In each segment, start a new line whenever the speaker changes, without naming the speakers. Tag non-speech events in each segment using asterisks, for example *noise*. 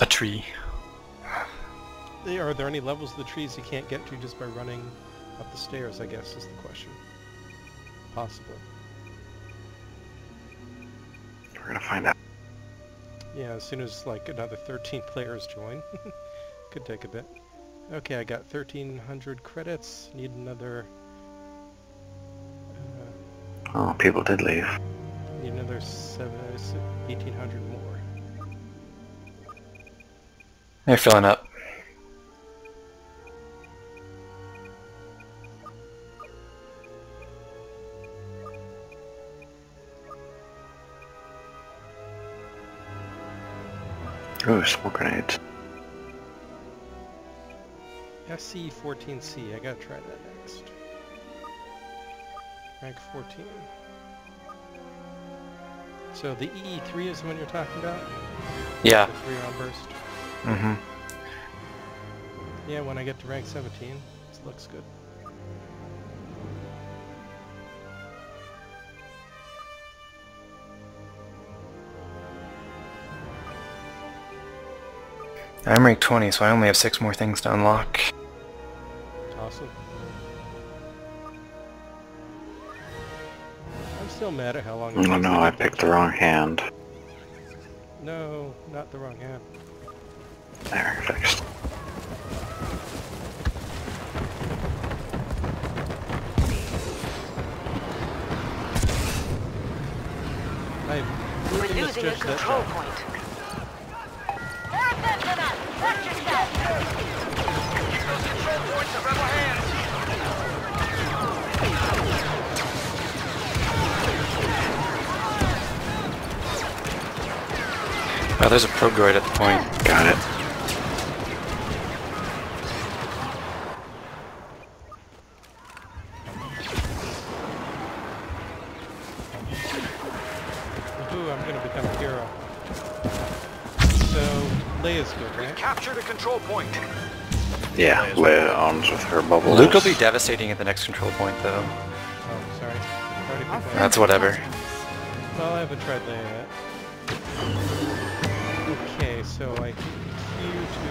a tree.
Are there any levels of the trees you can't get to just by running up the stairs, I guess, is the question. Possibly.
We're gonna find out.
Yeah, as soon as like another 13 *laughs* players join. *laughs* Could take a bit. Okay, I got 1300 credits. Need another... Uh,
Oh, people did leave.
need another seven, 1800 more.
They're filling up.
Ooh, smoke grenades.
SE14C, I gotta try that next. Rank 14. So the EE3 is the one you're talking about?
Yeah.
The three round burst?
Mm-hmm.
Yeah, when I get to rank 17, this looks good.
I'm rank 20, so I only have six more things to unlock.
Awesome. I'm still mad at how long it
Oh no, I picked the wrong hand.
No, not the wrong hand.
There, fixed.
I
We're losing a control point.
Protect them misjudged that
control
shot.
point.
Oh, there's a probe droid at the point.
Got it.
I'm gonna become a hero. So, Leia's good, right?
Capture the control point.
Yeah, Leia arms with her bubbles.
Luke will be devastating at the next control point, though.
Oh, sorry. Already that.
That's whatever.
Well, I haven't tried Leia yet. Okay, so I I Q to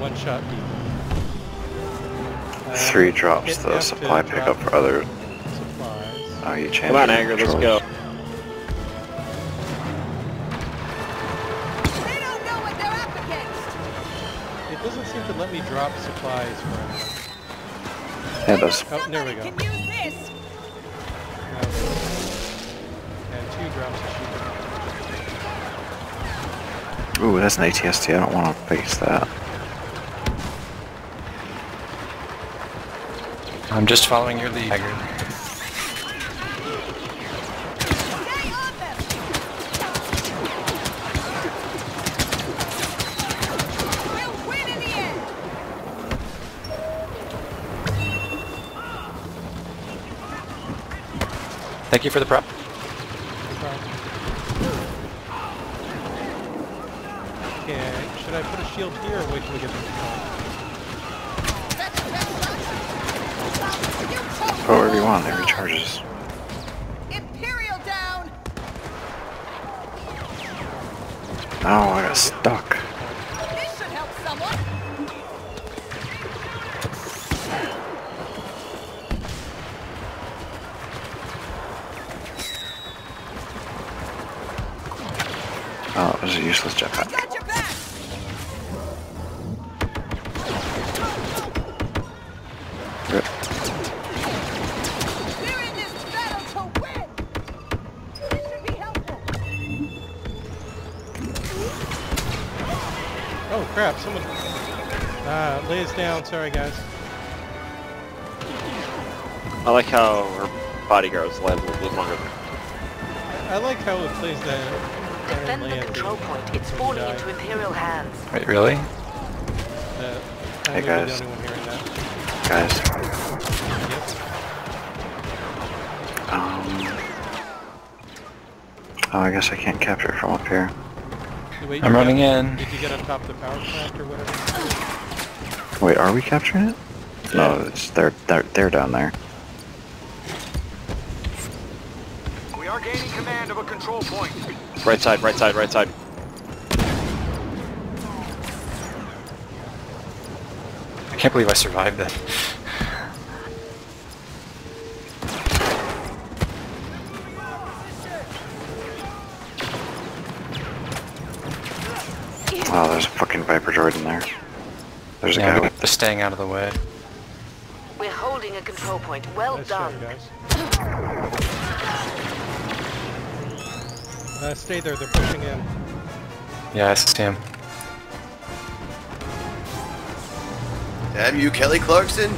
one-shot people. Uh,
Three drops the
F to
supply
drop
pickup for other.
Supplies.
Oh, you changed.
Come on,
your
Anger, let's go.
They don't know what they're up against.
It doesn't seem to let me drop supplies for
Yeah, does.
Oh, there we go.
Can use this.
And two drops of sheep.
Ooh, that's an ATST. I don't want to face that.
I'm just following your lead, Haggard. Thank you for the prop.
Okay, should I put a shield here or wait till we get to the top?
Oh, whatever you want. It recharges.
Imperial down.
Oh, I got stuck. Oh, it was a useless jetpack.
Got your back.
Rip.
We're in this battle to win. This should be helpful.
Oh crap, someone... Ah, Leia's down, sorry guys.
I like how her bodyguard's level a little longer.
I, I like how it plays that...
Defend the control point. It's falling into Imperial hands.
Wait, really?
Uh,
Hey, guys.
the only one hearing that.
Guys.
Yes?
Um. Oh, I guess I can't capture it from up here.
Wait,
I'm running
got-
in.
Did you get on top of the power plant or whatever?
Wait, are we capturing it? No, it's they're they're they're down there.
We are
gaining command of a control point.
Right side, right side, right side.
I can't believe I survived that.
Oh, there's a fucking Viper Jordan there. There's a
Yeah,
guy.
just staying out of the way.
We're holding a control point. Well
Nice
done.
try, guys. *laughs* Uh, stay there, they're pushing in.
Yeah, I see him.
Damn you, Kelly Clarkson.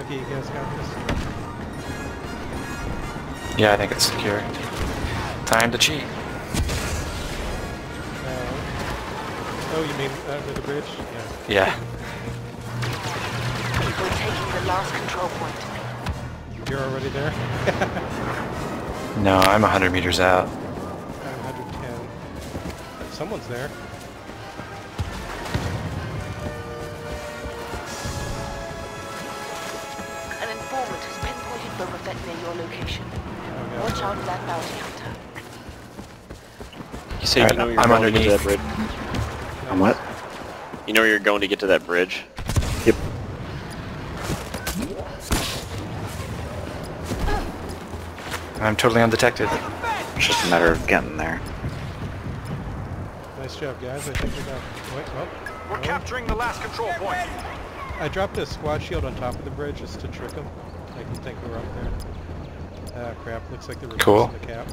Okay, you guys got this.
Yeah, I think it's secure. Time to cheat.
Oh, you mean uh, under the bridge? Yeah.
Yeah.
We're taking the last control point.
You're already there? *laughs*
No, I'm 100 meters out.
Uh, I'm 110. Someone's there.
An informant has pinpointed Boba Fett near your location.
Oh,
Watch out for that bounty hunter.
You say
Alright,
you know you're
I'm
going to get to that bridge.
I'm what?
You know where you're going to get to that bridge.
Yep.
I'm totally undetected.
It's just a matter of getting there.
Nice job, guys. I think we got... Wait, oh.
We're
oh.
capturing the last control point.
I dropped a squad shield on top of the bridge just to trick them. Make them think we're up there. Ah, crap. Looks like they were
Cool.
the cap.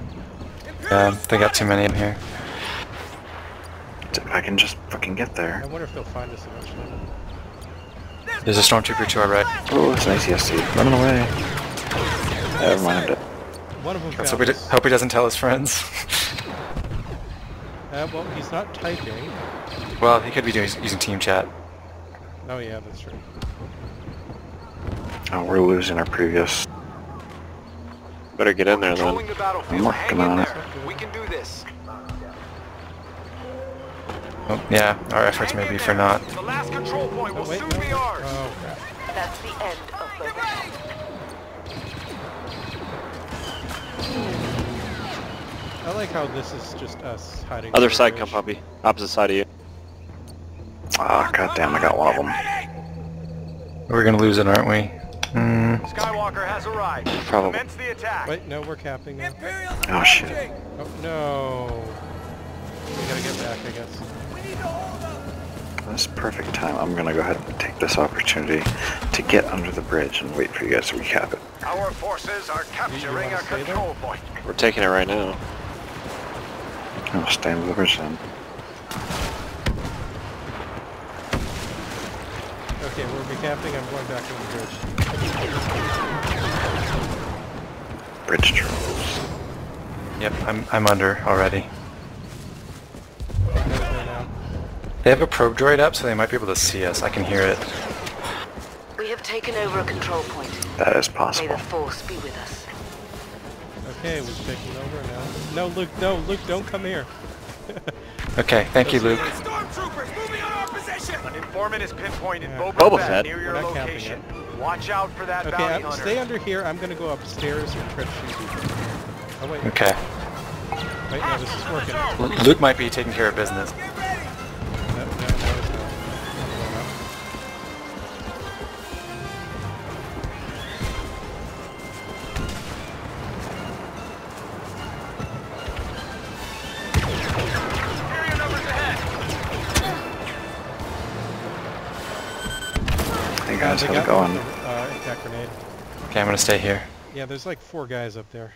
Um, they got too many in here.
If I can just fucking get there.
I wonder if they'll find us eventually.
There's a stormtrooper to our right.
Oh, it's an ATST. Running away. Never mind it.
One of them
Let's hope he, hope he doesn't tell his friends. *laughs*
Uh, well, he's not typing.
well, he could be doing, using team chat.
Oh yeah, that's true.
Oh, we're losing our previous.
Better get in there then.
Controlling the battlefield.
I'm working on it.
We can do this.
Oh, yeah, our efforts may be for
there.
not.
The last control point
Oh
will soon be ours.
Oh crap.
That's the end of Boba Fett.
I like how this is just us hiding.
Other side, come puppy. Opposite side of you.
Ah, goddamn! I got one of them.
We're gonna lose it, aren't we? Hmm.
Skywalker has arrived.
Probably.
Commence the attack.
Wait, no, we're capping now.
Oh shit.
Oh no. We gotta get back, I guess.
This is perfect time. I'm gonna go ahead and take this opportunity to get under the bridge and wait for you guys to recap it.
Our forces are capturing
wanna
a
stay there?
control point.
We're taking it right now.
I'll stay under the bridge then.
Okay, we're recapping. I'm going back on the bridge.
Bridge trolls.
Yep, I'm, I'm under already. They have a probe droid up, so they might be able to see us. I can hear it.
We have taken over a control point.
That is possible.
May
possible.
the Force be with us.
Okay, we've taken over now. No, Luke, no, Luke, don't come here. *laughs*
Okay, thank you, Luke.
Stormtroopers moving on our position. An informant is pinpointed
Yeah.
Boba,
Boba
Fett,
Fett?
near
We're
your
not counting
location. Watch out for that
Okay,
bounty
I'm,
hunter.
stay under here. I'm gonna go upstairs and try to shoot you. Oh wait,
Okay.
wait, no, this is working. No, no,
L- Luke might be taking care of business.
Hey guys,
They
how's it going?
one, Uh, impact grenade.
Okay, I'm gonna stay here.
Yeah, there's like four guys up there.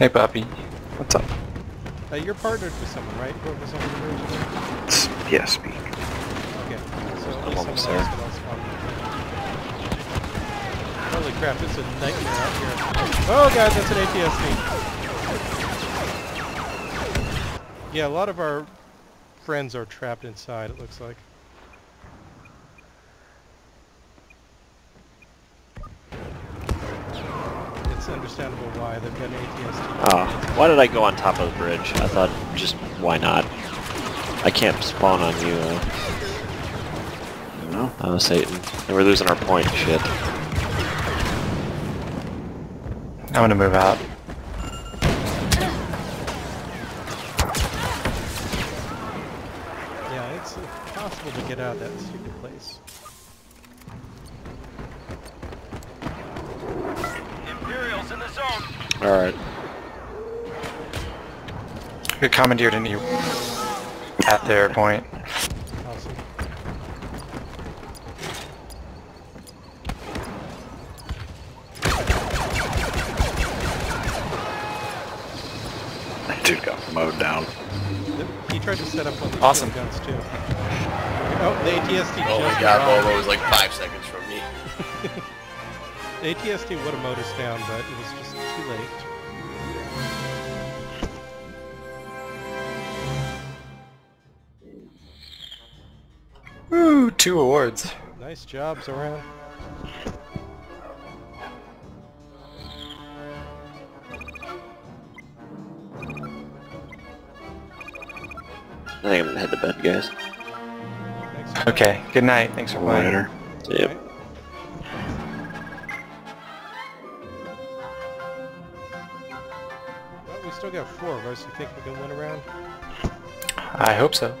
Hey, Poppy.
What's up?
Uh, you're partnered with someone, right? What was on the bridge?
It's yes, speak.
Okay, so
I'm almost
someone else
there.
can also spawn. Holy crap, it's a nightmare out here. Oh god, that's an ATST. Yeah, a lot of our friends are trapped inside, it looks like. It's understandable why they've got an ATST.
Oh, why did I go on top of the bridge? I thought, just, why not? I can't spawn on you, uh,
No?
uh, Satan. And we're losing our point, shit.
I'm gonna move out.
Yeah, it's impossible to get out of that stupid place.
Imperials in the zone.
Alright.
We commandeered a new at their point.
Awesome.
Dude got mowed down.
He tried to set up one of these
Awesome.
guns too. Oh, the ATST
Oh my
just
god,
arrived.
Volvo was like five seconds from me. *laughs*
The ATST would have mowed us down, but it was just too late.
Woo, two awards.
Nice jobs around.
I think I'm gonna head to bed, guys.
Thanks so much.
Okay, good night. Thanks for playing.
Later.
Yep.
Well, us. You think we can win around?
I hope so.